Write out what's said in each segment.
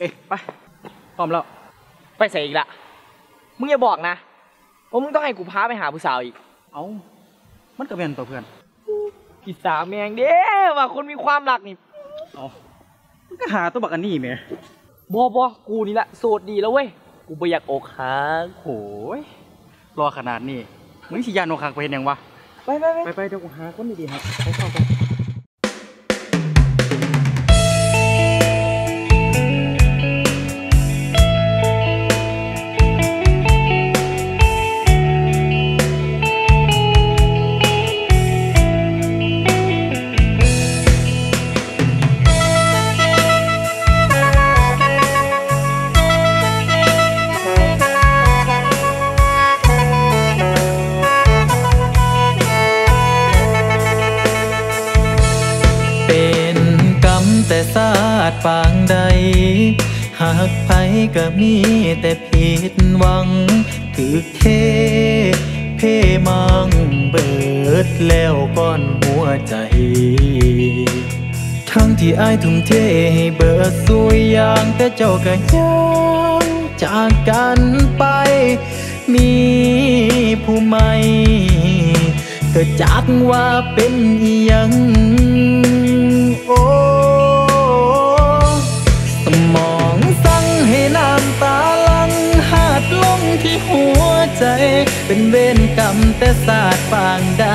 เอ้ยไปพร้อมแล้ว ไปใส่อีกละ มึงอย่าบอกนะว่ามึงต้องให้กูพาไปหาผู้สาวอีก เอามันก็แม่นตัวเพื่อนกิสาแมงเด้ว่าคนมีความรักนี่เอามันก็หาตัวบักอันนี้แหม่บอบอกูนี่แหละโสดดีแล้วเว้ย กูบ่อยากอกหักโหยรอขนาดนี้ มึงสิยานโนคักไปเห็นยังวะไปไปไปไปไปเดี๋ยวกูหาคนดีๆครับไปเข้าไป ศาสตร์ปางใด หากไผก็มีแต่ผิดหวัง ถึกเท เพมังเบิดแล้วก้อนหัวใจ ทั้งที่อายทุ่มเทให้เบิดสุยอย่างแต่เจ้าก็ยังจากกันไป มีผู้ใหม่ก็จักว่าเป็นอีหยัง แต่ศาสตร์ปางใด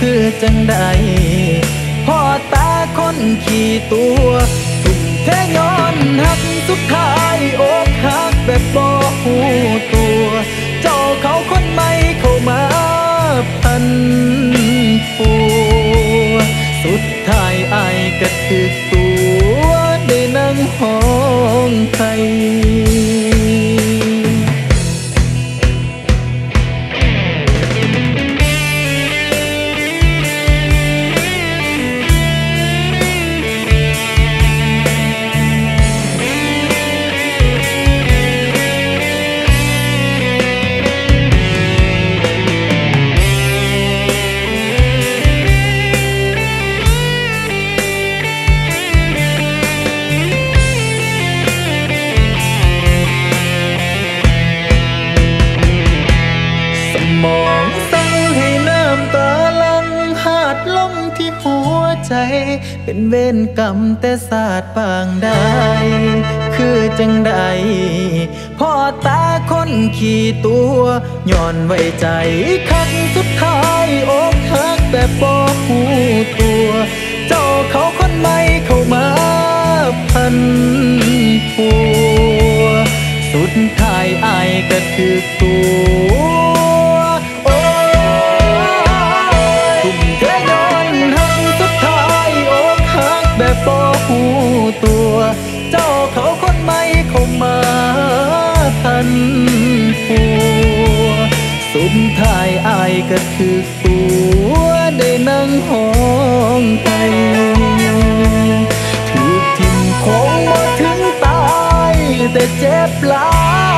คือจังใดพ่อตาคนขี่ตัวทุ่มเทย้อนหักสุดท้ายอกหักแบบบ่หูตัว เจ้าเขาคนใหม่เข้ามาพัน ที่หัวใจ เป็นเวรกรรมแต่ศาสตร์ปางใดคือจังใดพ่อตาคนขี่ตัวย้อนไว้ใจคักสุดท้ายอกหักแบบบ่หูตัว เจ้าเขาคนใหม่เข้ามาพันปัว สุดท้ายอายก็ถือตัว พันปัวสุมทายอายก็ถือตัวได้นั่งห้องไปถูกทิ่มคงมาถึงตายแต่เจ็บหลาย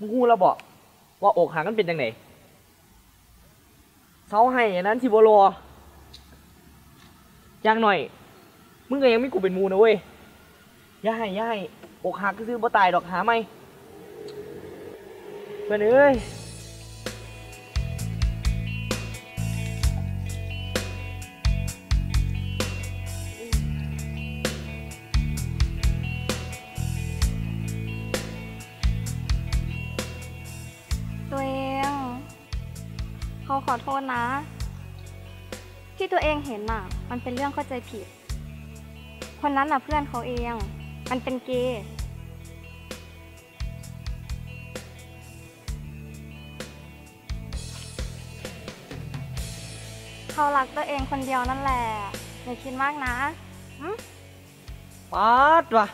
มึงฮู้แล้วบอกว่าอกหักมันเป็นยังไงเสาให้อันนั้นที่บรออย่างหน่อย มึงก็ยังไม่กูเป็นมูนะเว้ยย่าให้ย่าให้อกหักก็ซื้อบ่ตายดอกหาไหมเพื่อนเอ้ย ขอโทษนะ ที่ตัวเองเห็นน่ะ มันเป็นเรื่องเข้าใจผิด คนนั้นน่ะเพื่อนเขาเอง มันเป็นเกย์เขาหลักตัวเองคนเดียวนั่นแหละอย่าคิดมากนะป๊าดวะ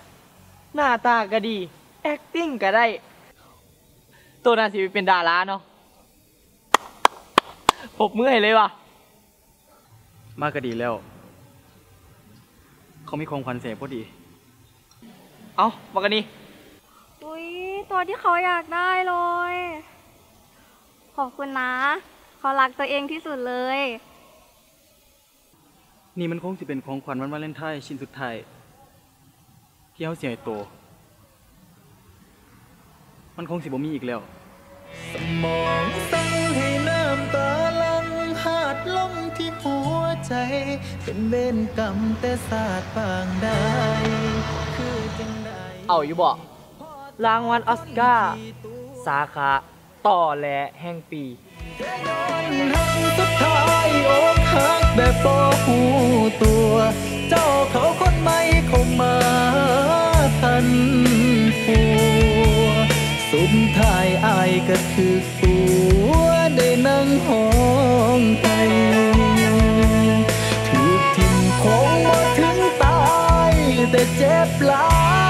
หน้าตาก็ดี acting ก็ได้ ตัวน่าสิเป็นดาราเนาะ ปรบมือให้เลยว่ะ มากก็ดีแล้ว เขามีของขวัญเสียพอดี เอามากันนี่อุ้ยตัวที่เขาอยากได้เลย ขอบคุณนะ เขารักตัวเองที่สุดเลย นี่มันคงสิเป็นของขวัญวันวาเลนไทน์ชิ้นสุดท้ายที่เขาเสียให้โตมันคงสิบ่มีอีกแล้ว สมองสั่งให้ ใจ เป็นเวรกรรมแต่ศาสตร์ปางใดคือจังใดเอาอยู่บ่รางวัลออสการ์สาขาต่อแหลแห่งปีหังสุดท้ายอกหักแบบบ่หูตัว เจ้าเขาคนใหม่เข้ามาทันหัวสุดท้ายอายก็ถือตัวได้นั่งห้องไป ถูก